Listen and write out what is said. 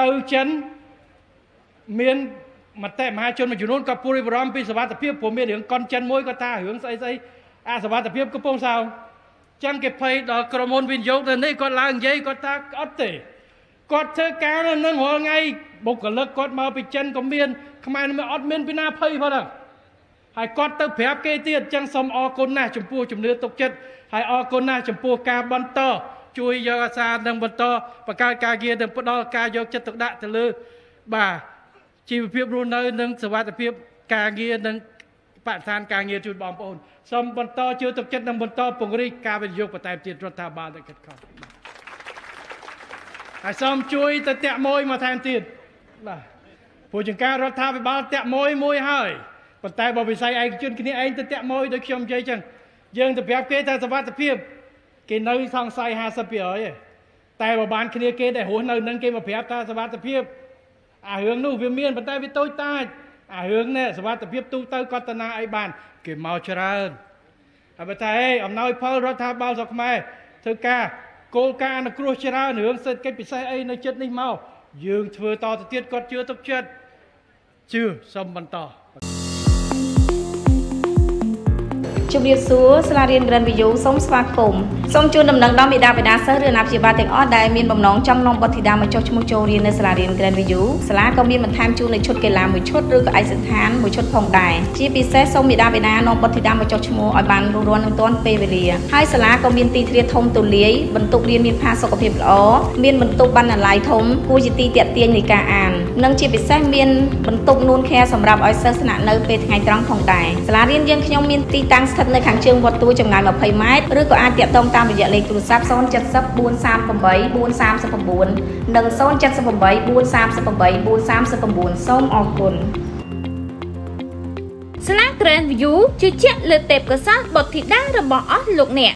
ទៅចិនមានមតិមហាជនមួយចំនួនក៏ព្រួយបារម្ភពីសវត្ថភាពព្រោះមានរឿងកុនចិនមួយក៏ថារឿងស្អីស្អីអសវត្ថភាពកំពង់សោមចឹងគេភ័យដល់ក្រុមហ៊ុនវិនិយោគទៅនេះគាត់ឡើងនិយាយគាត់ថាអត់ទេគាត់ធ្វើការនៅនឹងរាល់ថ្ងៃបុគ្គលិកគាត់មកពីចិនក៏មានខ្មែរមិនអត់មានពីណាភ័យផងហ្នឹងហើយគាត់ទៅប្រាប់គេទៀតចឹងសូមអរគុណណាស់ចំពោះជំនឿទុកចិត្តហើយអរគុណណាស់ចំពោះការបន្ត ជួយយកអាសានឹងបន្តបង្កើតការងារនិងផ្ដល់ការយកចិត្តទុកដាក់ទៅលើបាទជីវភាពរស់នៅនិងសុវត្ថិភាពការងារនិងបរិស្ថានការងារជូនបងប្អូនសូមបន្តជឿទុកចិត្តនិងបន្តពង្រីកការវិនិយោគបន្ថែមទៀតរដ្ឋាភិបាលដែលខិតខំហើយសូមជួយទៅតាក់មួយមកថែមទៀតបាទព្រោះចង្ការរដ្ឋាភិបាលតាក់មួយមួយហើយប៉ុន្តែបើវិស័យឯកជនគ្នាឯងទៅតាក់មួយដូចខ្ញុំនិយាយចឹងយើងទៅប្រាប់គេថាសវត្ថិភាព គេនៅសង្ស័យ50%ឯងតែបើបានគ្នាគេដែលរស់នៅនឹងគេមកប្រាប់ថាសវត្ថិភាពអារឿងនោះវាមានប៉ុន្តែវាតូចតាចអារឿងនេះសវត្ថិភាពទូទៅកតនាអីបាន គេមកច្រើនហើយបើថាហេអំណោយផលរដ្ឋាភិបាលស្រុកខ្មែរធ្វើការគោលការណ៍អនុគ្រោះច្រើនរឿងសេដ្ឋកិច្ចពិសេសអីនៅចិត្តនេះមកយើងធ្វើតទៅទៀតគាត់ជឿទុកចិត្តជឿសូមបន្ត ជម្រាបសួរសាលារៀន Grand View សូមស្វាគមន៍សូមជូនដំណឹងដល់មេដាបេដាសិស្សឬអាណាព្យាបាលទាំងអស់ដែលមានបំណងចង់នាំបុត្រធីតាមកចុះឈ្មោះចូលរៀននៅសាលារៀន Grand View សាលាក៏មានបន្ថែមជូននូវឈុតកីឡាមួយឈុតឬក៏ឯកសណ្ឋានមួយឈុតផងដែរជាពិសេសសូមមេដាបេដានាំបុត្រធីតាមកចុះឈ្មោះឲ្យបានរួសរាន់និងទាន់ពេលវេលាហើយសាលាក៏មានទីធ្លាធំទូលាយបន្ទប់រៀនមានផាសុកភាពល្អមានបន្ទប់បណ្ណាល័យធំគួរជាទីទាក់ទាញនៃការអាននិងជាពិសេសមានបន្ទប់នួនខែសម្រាប់ឲ្យសិស្សស្នាក់នៅពេលថ្ងៃត្រង់ផងដែរសាលារៀនយើងខ្ញុំមានទីតាំងស្ថិតនៅខាងជើងវត្តទួលចម្ងាយ20ម៉ែត្រឬក៏អាចតាក់ទងតាមរយៈលេខទូរស័ព្ទ070 438 439និង078 438 439សូមអរគុណសាលា Grand View ជឿជាក់លើទេពកោសល្យបុត្រធីតារបស់អស់លោកអ្នក